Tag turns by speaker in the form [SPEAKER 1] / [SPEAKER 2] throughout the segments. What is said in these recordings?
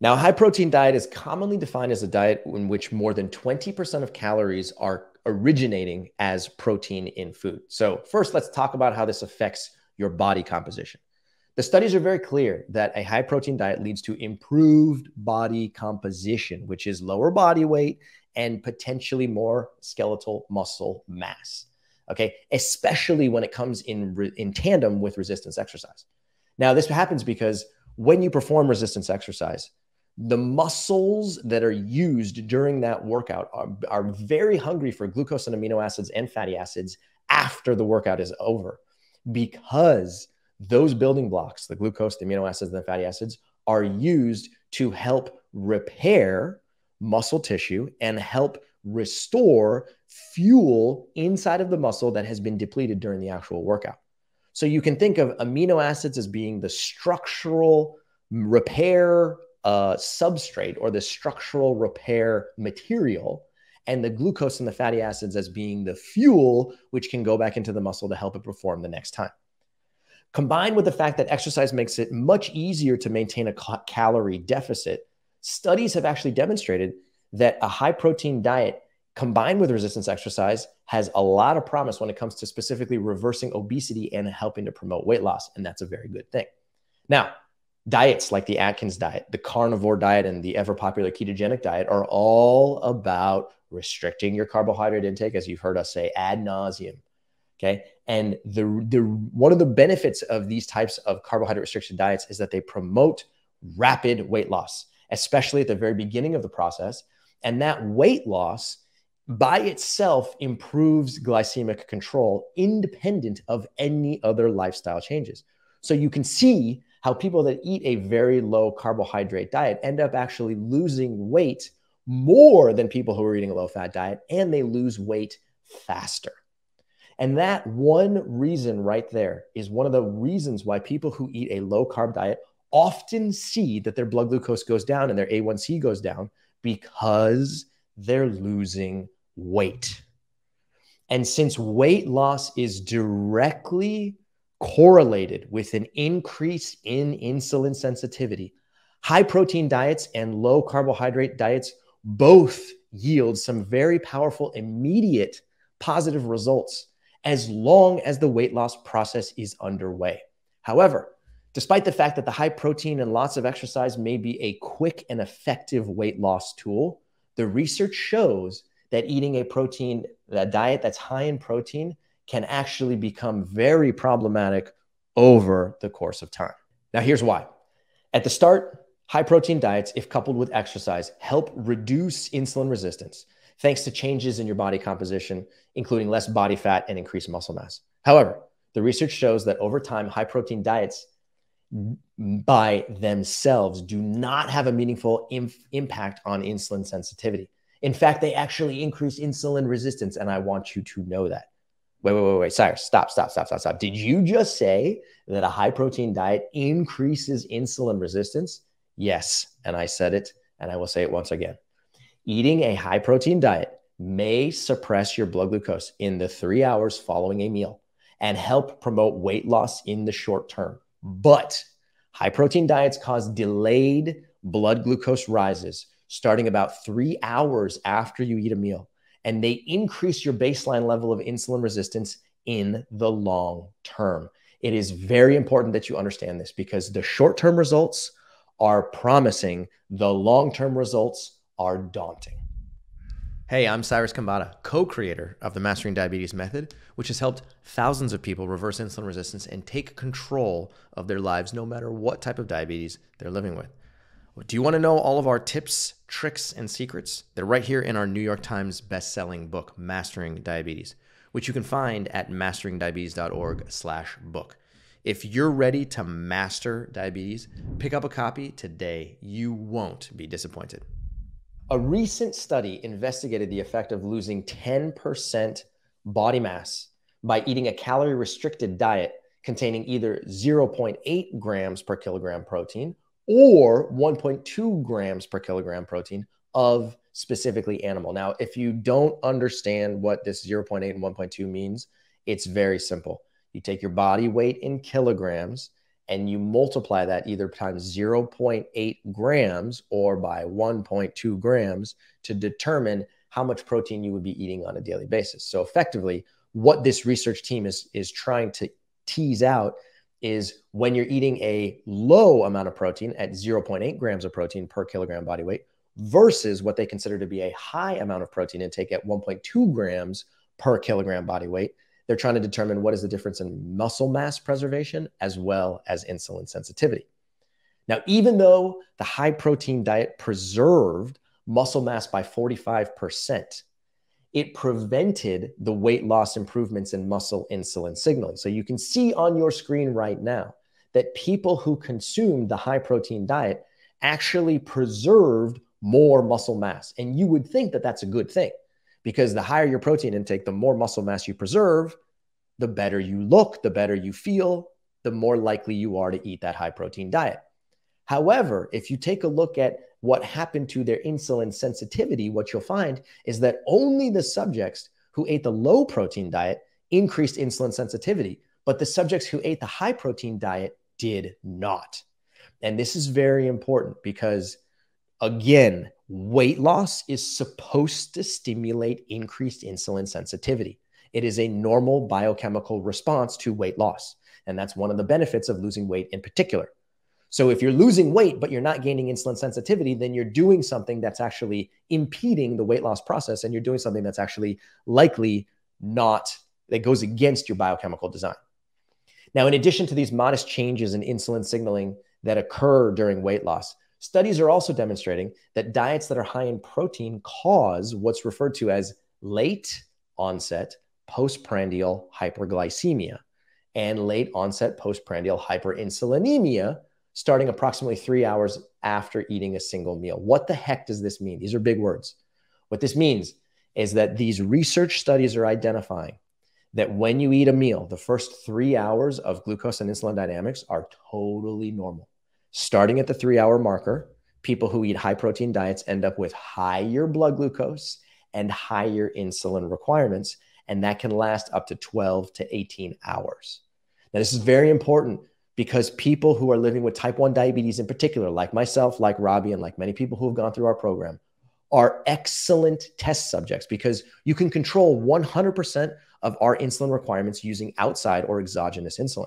[SPEAKER 1] Now, a high protein diet is commonly defined as a diet in which more than 20% of calories are originating as protein in food. So, first, let's talk about how this affects your body composition. The studies are very clear that a high protein diet leads to improved body composition, which is lower body weight and potentially more skeletal muscle mass. Okay, especially when it comes in, in tandem with resistance exercise. Now, this happens because when you perform resistance exercise, the muscles that are used during that workout are, are very hungry for glucose and amino acids and fatty acids after the workout is over because those building blocks, the glucose, the amino acids, and the fatty acids, are used to help repair muscle tissue and help restore fuel inside of the muscle that has been depleted during the actual workout. So you can think of amino acids as being the structural repair uh, substrate or the structural repair material, and the glucose and the fatty acids as being the fuel, which can go back into the muscle to help it perform the next time. Combined with the fact that exercise makes it much easier to maintain a calorie deficit, studies have actually demonstrated that a high protein diet combined with resistance exercise has a lot of promise when it comes to specifically reversing obesity and helping to promote weight loss. And that's a very good thing. Now, diets like the Atkins diet, the carnivore diet, and the ever popular ketogenic diet are all about restricting your carbohydrate intake, as you've heard us say ad nauseum. Okay. And the, the one of the benefits of these types of carbohydrate restriction diets is that they promote rapid weight loss, especially at the very beginning of the process. And that weight loss by itself improves glycemic control independent of any other lifestyle changes. So you can see how people that eat a very low carbohydrate diet end up actually losing weight more than people who are eating a low fat diet, and they lose weight faster. And that one reason right there is one of the reasons why people who eat a low carb diet often see that their blood glucose goes down and their A1C goes down because they're losing weight. And since weight loss is directly correlated with an increase in insulin sensitivity, high protein diets and low carbohydrate diets both yield some very powerful immediate positive results as long as the weight loss process is underway. However, despite the fact that the high protein and lots of exercise may be a quick and effective weight loss tool, the research shows that eating a protein, a diet that's high in protein, can actually become very problematic over the course of time. Now, here's why. At the start, high protein diets, if coupled with exercise, help reduce insulin resistance thanks to changes in your body composition, including less body fat and increased muscle mass. However, the research shows that over time, high protein diets by themselves do not have a meaningful inf- impact on insulin sensitivity. In fact, they actually increase insulin resistance. And I want you to know that. Wait, wait, wait, wait. Cyrus, stop, stop, stop, stop, stop. Did you just say that a high protein diet increases insulin resistance? Yes. And I said it, and I will say it once again. Eating a high protein diet may suppress your blood glucose in the three hours following a meal and help promote weight loss in the short term. But high protein diets cause delayed blood glucose rises starting about three hours after you eat a meal, and they increase your baseline level of insulin resistance in the long term. It is very important that you understand this because the short term results are promising, the long term results are daunting. Hey, I'm Cyrus Khambatta, co creator of the Mastering Diabetes Method, which has helped thousands of people reverse insulin resistance and take control of their lives no matter what type of diabetes they're living with. Do you want to know all of our tips, tricks, and secrets? They're right here in our New York Times best-selling book, Mastering Diabetes, which you can find at masteringdiabetes.org/book. If you're ready to master diabetes, pick up a copy today. You won't be disappointed. A recent study investigated the effect of losing 10% body mass by eating a calorie restricted diet containing either 0.8 grams per kilogram protein or 1.2 grams per kilogram protein of specifically animal. Now, if you don't understand what this 0.8 and 1.2 means, it's very simple. You take your body weight in kilograms and you multiply that either times 0.8 grams or by 1.2 grams to determine how much protein you would be eating on a daily basis. So effectively, what this research team is, is trying to tease out is when you're eating a low amount of protein at 0.8 grams of protein per kilogram body weight versus what they consider to be a high amount of protein intake at 1.2 grams per kilogram body weight. They're trying to determine what is the difference in muscle mass preservation as well as insulin sensitivity. Now, even though the high protein diet preserved muscle mass by 45%, it prevented the weight loss improvements in muscle insulin signaling. So you can see on your screen right now that people who consumed the high protein diet actually preserved more muscle mass. And you would think that that's a good thing because the higher your protein intake, the more muscle mass you preserve, the better you look, the better you feel, the more likely you are to eat that high protein diet. However, if you take a look at what happened to their insulin sensitivity, what you'll find is that only the subjects who ate the low protein diet increased insulin sensitivity, but the subjects who ate the high protein diet did not. And this is very important because, again, weight loss is supposed to stimulate increased insulin sensitivity. It is a normal biochemical response to weight loss. And that's one of the benefits of losing weight in particular. So if you're losing weight, but you're not gaining insulin sensitivity, then you're doing something that's actually impeding the weight loss process. And you're doing something that's actually likely not, that goes against your biochemical design. Now, in addition to these modest changes in insulin signaling that occur during weight loss, studies are also demonstrating that diets that are high in protein cause what's referred to as late onset postprandial hyperglycemia and late onset postprandial hyperinsulinemia starting approximately three hours after eating a single meal. What the heck does this mean? These are big words. What this means is that these research studies are identifying that when you eat a meal, the first three hours of glucose and insulin dynamics are totally normal. Starting at the three hour marker, people who eat high protein diets end up with higher blood glucose and higher insulin requirements. And that can last up to 12 to 18 hours. Now, this is very important because people who are living with type 1 diabetes in particular, like myself, like Robby, and like many people who have gone through our program, are excellent test subjects because you can control 100% of our insulin requirements using outside or exogenous insulin.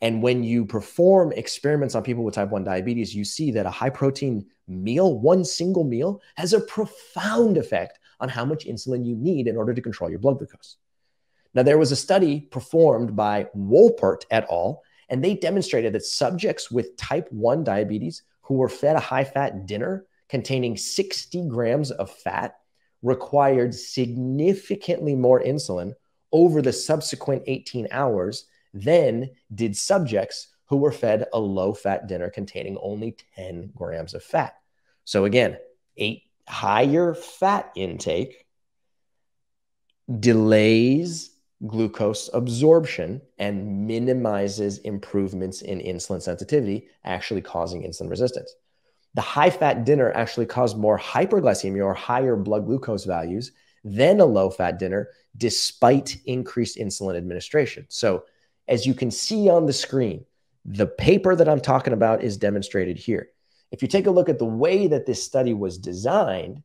[SPEAKER 1] And when you perform experiments on people with type 1 diabetes, you see that a high protein meal, one single meal, has a profound effect on how much insulin you need in order to control your blood glucose. Now, there was a study performed by Wolpert et al and they demonstrated that subjects with type 1 diabetes who were fed a high fat dinner containing 60 grams of fat required significantly more insulin over the subsequent 18 hours than did subjects who were fed a low fat dinner containing only 10 grams of fat. So, again, a higher fat intake delays glucose absorption and minimizes improvements in insulin sensitivity, actually causing insulin resistance. The high fat dinner actually caused more hyperglycemia or higher blood glucose values than a low fat dinner, despite increased insulin administration. So, as you can see on the screen, the paper that I'm talking about is demonstrated here. If you take a look at the way that this study was designed,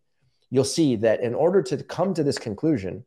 [SPEAKER 1] you'll see that in order to come to this conclusion,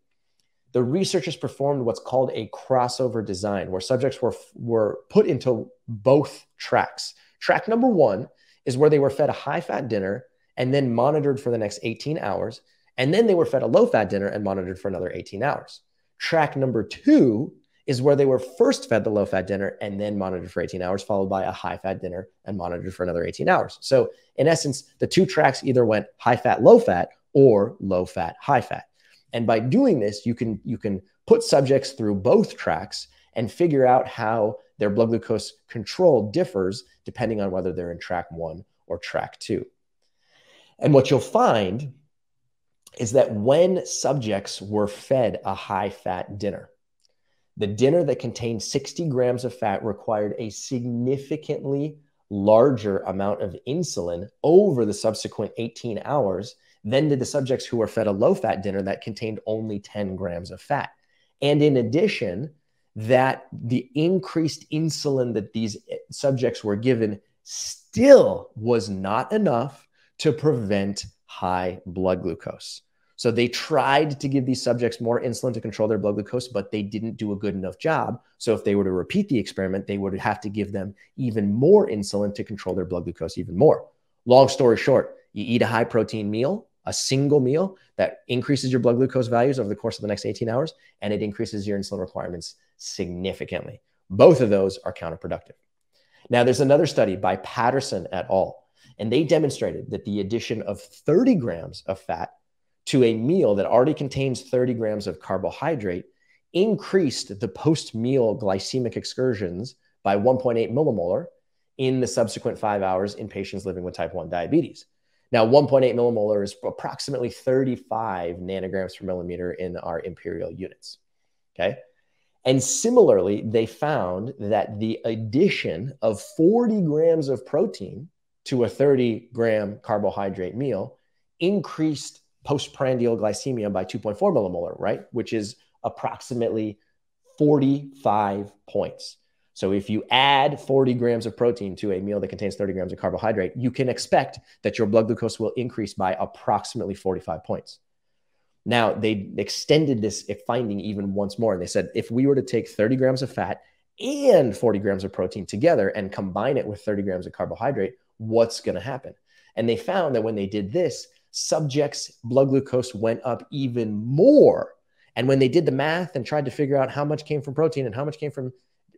[SPEAKER 1] the researchers performed what's called a crossover design, where subjects were, were put into both tracks. Track number one is where they were fed a high fat dinner and then monitored for the next 18 hours. And then they were fed a low fat dinner and monitored for another 18 hours. Track number two is where they were first fed the low fat dinner and then monitored for 18 hours, followed by a high fat dinner and monitored for another 18 hours. So, in essence, the two tracks either went high fat, low fat, or low fat, high fat. And by doing this, you can you can put subjects through both tracks and figure out how their blood glucose control differs depending on whether they're in track 1 or track 2. And what you'll find is that when subjects were fed a high fat dinner, the dinner that contained 60 grams of fat required a significantly larger amount of insulin over the subsequent 18 hours than did the subjects who were fed a low fat dinner that contained only 10 grams of fat. And in addition, that the increased insulin that these eh, subjects were given still was not enough to prevent high blood glucose. So they tried to give these subjects more insulin to control their blood glucose, but they didn't do a good enough job. So if they were to repeat the experiment, they would have to give them even more insulin to control their blood glucose even more. Long story short, you eat a high protein meal, a single meal that increases your blood glucose values over the course of the next 18 hours, and it increases your insulin requirements significantly. Both of those are counterproductive. Now, there's another study by Patterson et al., and they demonstrated that the addition of 30 grams of fat to a meal that already contains 30 grams of carbohydrate increased the post meal glycemic excursions by 1.8 millimolar in the subsequent five hours in patients living with type 1 diabetes. Now, 1.8 millimolar is approximately 35 nanograms per millimeter in our imperial units. Okay. And similarly, they found that the addition of 40 grams of protein to a 30 gram carbohydrate meal increased postprandial glycemia by 2.4 millimolar, right? Which is approximately 45 points. So if you add 40 grams of protein to a meal that contains 30 grams of carbohydrate, you can expect that your blood glucose will increase by approximately 45 points. Now, they extended this finding even once more. And they said if we were to take 30 grams of fat and 40 grams of protein together and combine it with 30 grams of carbohydrate, what's going to happen? And they found that when they did this, subjects' blood glucose went up even more. And when they did the math and tried to figure out how much came from protein and how much came from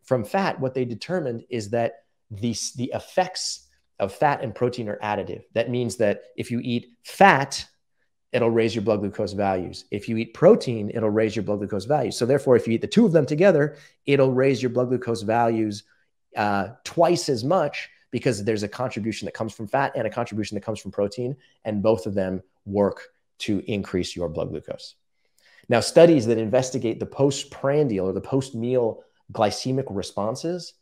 [SPEAKER 1] from fat, what they determined is that the, the effects of fat and protein are additive. That means that if you eat fat, it'll raise your blood glucose values. If you eat protein, it'll raise your blood glucose values. So therefore, if you eat the two of them together, it'll raise your blood glucose values uh, twice as much because there's a contribution that comes from fat and a contribution that comes from protein, and both of them work to increase your blood glucose. Now, studies that investigate the postprandial or the post meal glycemic responses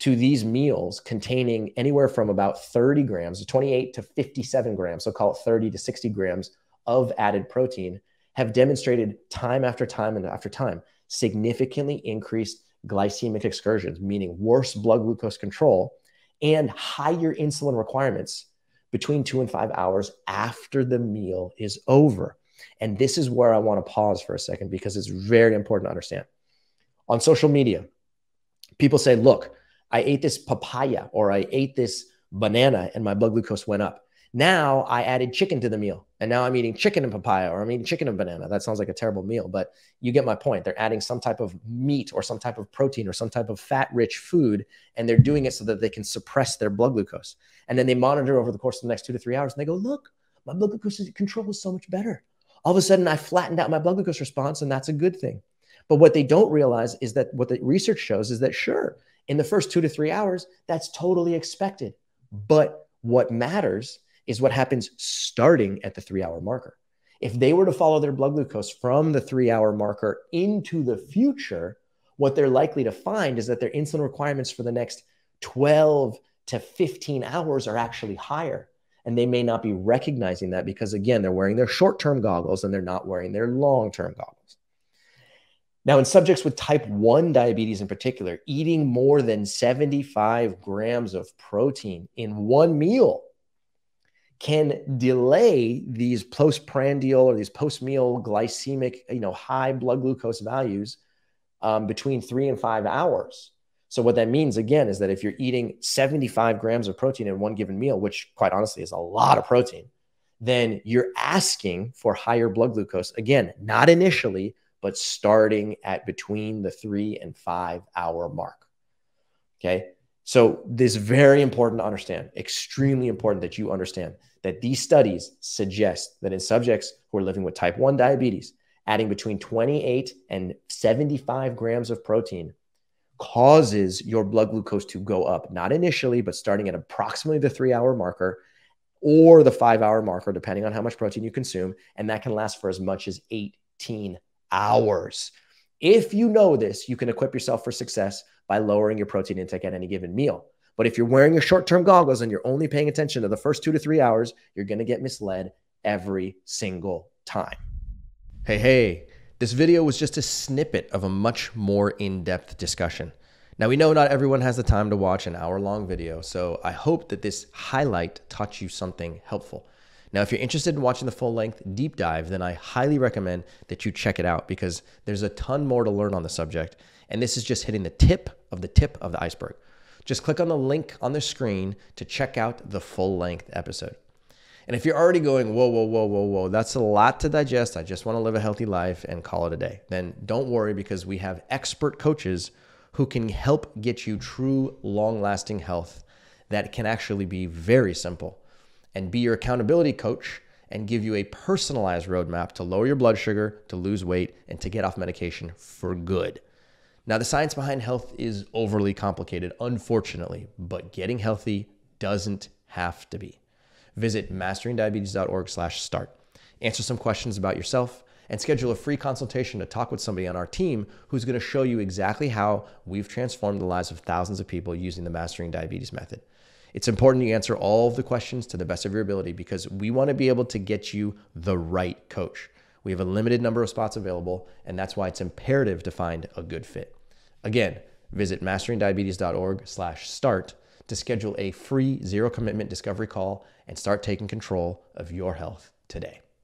[SPEAKER 1] to these meals containing anywhere from about 30 grams, 28 to 57 grams, so call it 30 to 60 grams of added protein, have demonstrated time after time and after time significantly increased glycemic excursions, meaning worse blood glucose control and higher insulin requirements between two and five hours after the meal is over. And this is where I want to pause for a second because it's very important to understand. On social media, people say, look, I ate this papaya or I ate this banana and my blood glucose went up. Now I added chicken to the meal and now I'm eating chicken and papaya or I'm eating chicken and banana. That sounds like a terrible meal, but you get my point. They're adding some type of meat or some type of protein or some type of fat rich food and they're doing it so that they can suppress their blood glucose. And then they monitor over the course of the next two to three hours and they go, look, my blood glucose control is so much better. All of a sudden I flattened out my blood glucose response and that's a good thing. But what they don't realize is that what the research shows is that, sure, in the first two to three hours, that's totally expected. But what matters is what happens starting at the three hour marker. If they were to follow their blood glucose from the three hour marker into the future, what they're likely to find is that their insulin requirements for the next 12 to 15 hours are actually higher. And they may not be recognizing that because, again, they're wearing their short term goggles and they're not wearing their long term goggles. Now, in subjects with type 1 diabetes in particular, eating more than 75 grams of protein in one meal can delay these postprandial or these post-meal glycemic, you know, high blood glucose values um, between three and five hours. So what that means again is that if you're eating 75 grams of protein in one given meal, which quite honestly is a lot of protein, then you're asking for higher blood glucose. Again, not initially, but starting at between the three and five hour mark. Okay. So, this is very important to understand, extremely important that you understand that these studies suggest that in subjects who are living with type 1 diabetes, adding between 28 and 75 grams of protein causes your blood glucose to go up, not initially, but starting at approximately the three hour marker or the five hour marker, depending on how much protein you consume. And that can last for as much as 18 hours. If you know this, you can equip yourself for success by lowering your protein intake at any given meal. But if you're wearing your short term goggles and you're only paying attention to the first two to three hours, you're going to get misled every single time. Hey, hey. This video was just a snippet of a much more in depth discussion. Now, we know not everyone has the time to watch an hour long video, so I hope that this highlight taught you something helpful. Now, if you're interested in watching the full length deep dive, then I highly recommend that you check it out because there's a ton more to learn on the subject. And this is just hitting the tip of the tip of the iceberg. Just click on the link on the screen to check out the full length episode. And if you're already going, whoa, whoa, whoa, whoa, whoa, that's a lot to digest. I just want to live a healthy life and call it a day. Then don't worry because we have expert coaches who can help get you true, long lasting health that can actually be very simple and be your accountability coach and give you a personalized roadmap to lower your blood sugar, to lose weight, and to get off medication for good. Now, the science behind health is overly complicated, unfortunately, but getting healthy doesn't have to be. Visit masteringdiabetes.org/start. Answer some questions about yourself and schedule a free consultation to talk with somebody on our team who's going to show you exactly how we've transformed the lives of thousands of people using the Mastering Diabetes method. It's important you answer all of the questions to the best of your ability because we want to be able to get you the right coach. We have a limited number of spots available, and that's why it's imperative to find a good fit. Again, visit masteringdiabetes.org/start to schedule a free zero commitment discovery call and start taking control of your health today.